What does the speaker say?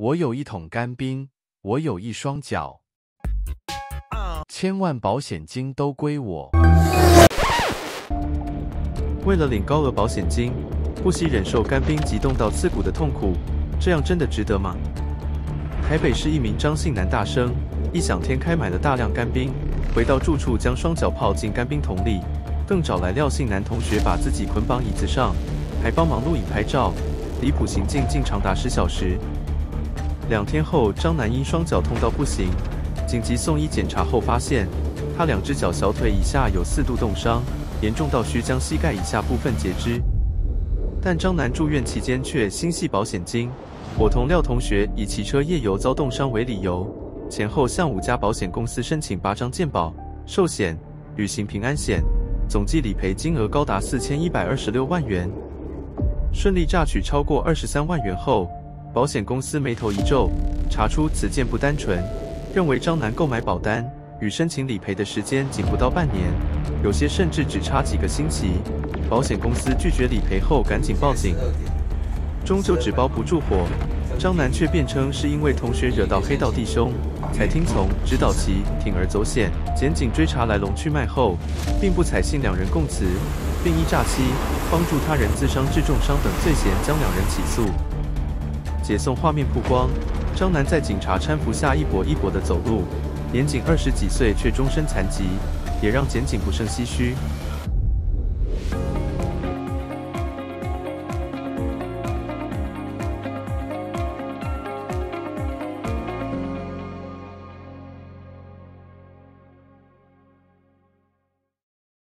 我有一桶干冰，我有一双脚，千万保险金都归我。为了领高额保险金，不惜忍受干冰急冻到刺骨的痛苦，这样真的值得吗？台北市一名张姓男大生，异想天开买了大量干冰，回到住处将双脚泡进干冰桶里，更找来廖姓男同学把自己捆绑椅子上，还帮忙录影拍照，离谱行径竟长达十小时。两天后，张男因双脚痛到不行，紧急送医检查后发现，他两只脚小腿以下有四度冻伤，严重到需将膝盖以下部分截肢。但张男住院期间却心系保险金。伙同廖同学以骑车夜游遭冻伤为理由，前后向五家保险公司申请八张健保、寿险、旅行平安险，总计理赔金额高达四千一百二十六万元。顺利榨取超过二十三万元后，保险公司眉头一皱，查出此件不单纯，认为张楠购买保单与申请理赔的时间仅不到半年，有些甚至只差几个星期。保险公司拒绝理赔后，赶紧报警。终究纸包不住火，张楠却辩称是因为同学惹到黑道弟兄，才听从指导其铤而走险。检警追查来龙去脉后，并不采信两人供词，并依诈欺、帮助他人自伤致重伤等罪嫌将两人起诉。解送画面曝光，张楠在警察搀扶下一跛一跛的走路，年仅二十几岁却终身残疾，也让检警不胜唏嘘。